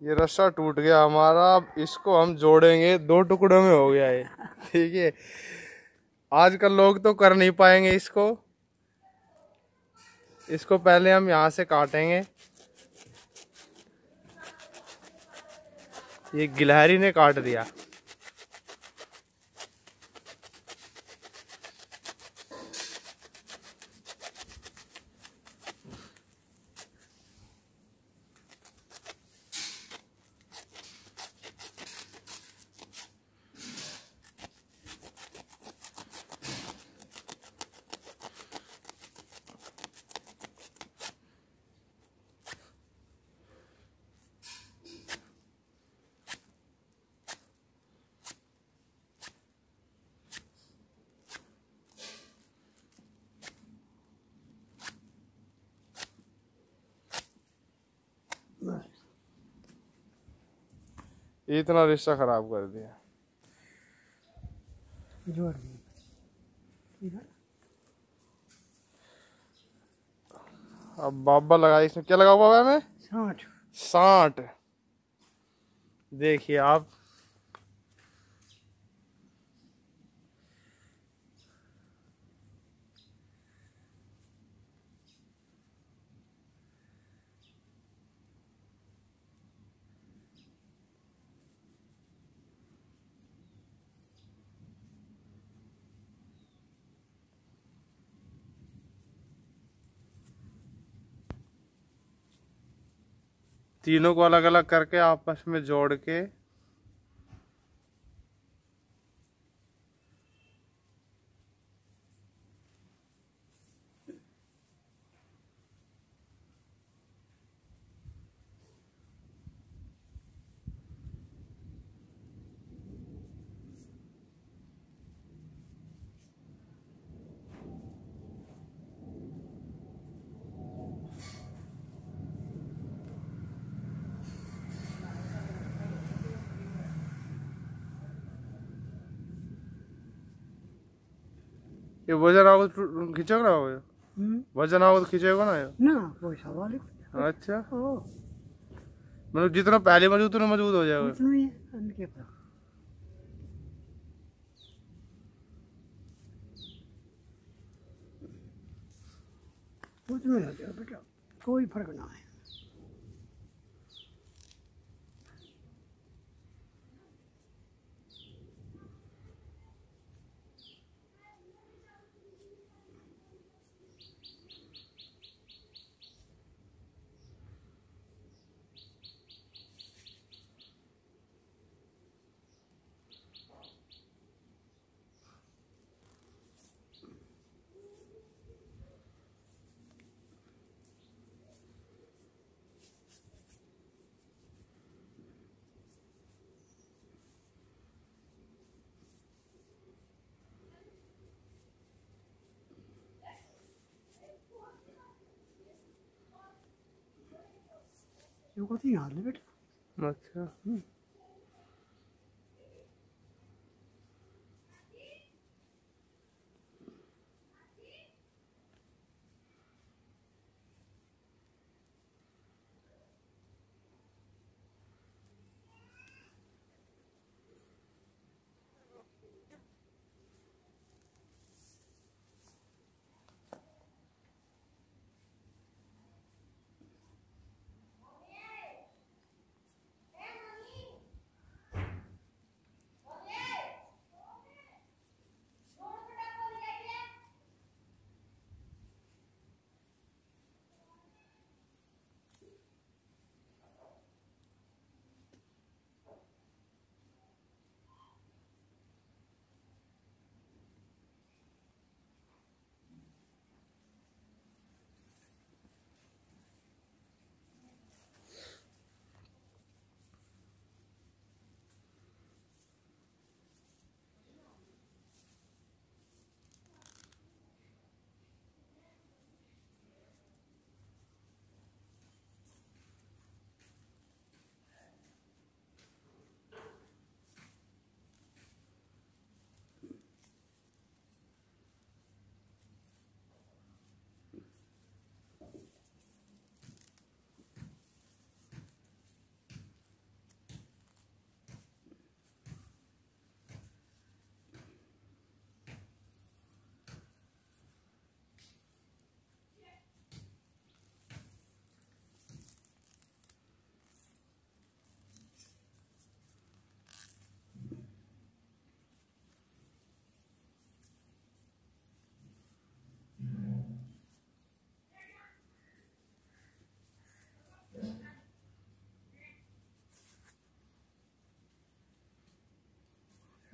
ये रस्सा टूट गया हमारा इसको हम जोड़ेंगे। दो टुकड़ों में हो गया है ठीक है। आजकल लोग तो कर नहीं पाएँगे इसको। इसको पहले हम यहाँ से काटेंगे। ये गिलहरी ने काट दिया। इतना रिश्ता खराब कर दिया। अब बाबा लगा इसमें क्या लगा हुआ है मैं साठ। साठ। देखिए आप तीनों को अलग अलग करके आपस में जोड़ के ये वज़न आओ तो खींचोगे ना वो? हम्म, वज़न आओ तो खींचेगा ना ये? ना कोई सवाल ही अच्छा। मतलब जितना पहले मज़बूत उतना मज़बूत हो जाएगा। उतना ही है उनके पास। उतना ही हो जाएगा बेटा कोई फ़र्क ना है। ये को यहाँ बेटा अच्छा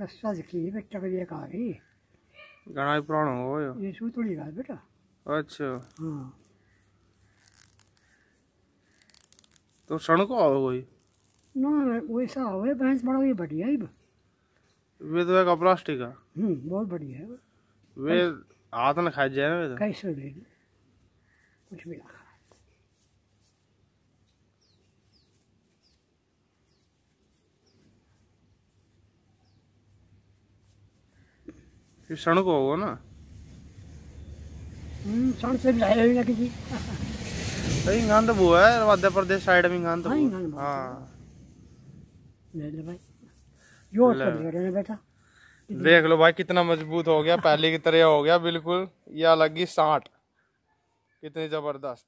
सस्ता दिखी बेटा के लिए कहा रही घना ही पुराना हो गयो ये सूतड़ी का बेटा। अच्छा। हाँ। तो सड़को आओ कोई? ना वैसा है भैंस बड़ा ये बढ़िया है। वे तो एक प्लास्टिक का हम्म बहुत बढ़िया है वे हाथ न खाई जाए ना वे तो कैसे ली? कुछ भी ना खा फिर सड़को होगा ना। हम्म शाम से भी ही ना किसी। सही गांध वो है मध्य प्रदेश साइड में गांध हाँ, इंगान बहुत हाँ। ले ले भाई। जो बेटा। देख लो भाई कितना मज़बूत हो गया पहले की तरह हो गया बिल्कुल। ये अलग ही साठ कितनी ज़बरदस्त।